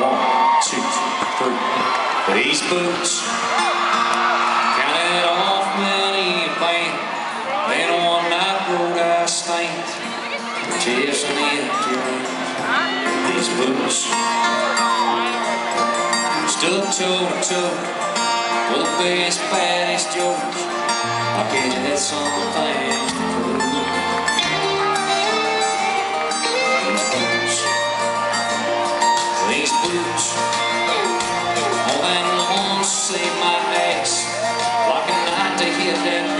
One, two, three. These boots counted off many a band. Then one night road I stand, chasing empty These boots stood toe to toe with the best, baddest jokes. I can't guess that's something to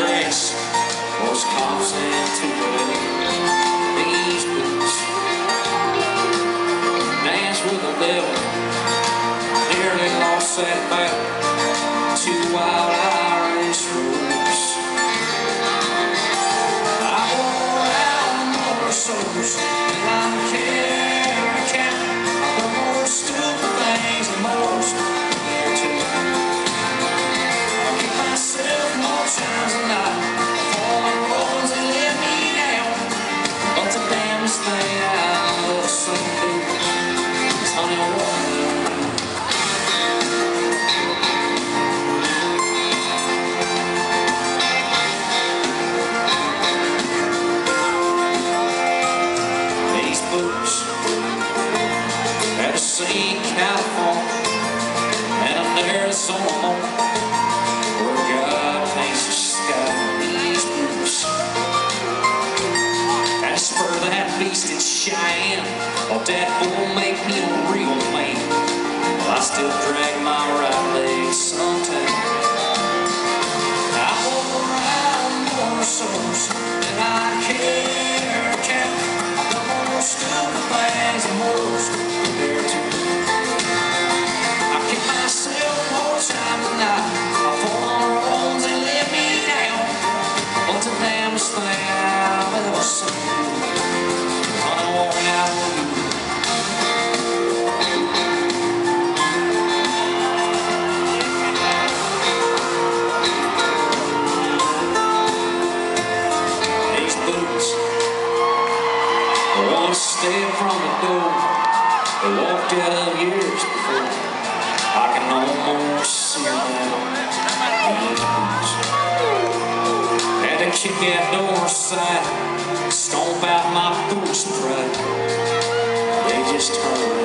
grass. Cops and two These boots. Dance with the devil. See California and an Arizona moment where God paints the sky with boots. As for that beast in Cheyenne, oh, that will make me a real man. I still one from the door. They walked out of years before. I can almost see them boots. Had to kick that door aside, stomp out my foolish pride. They just turned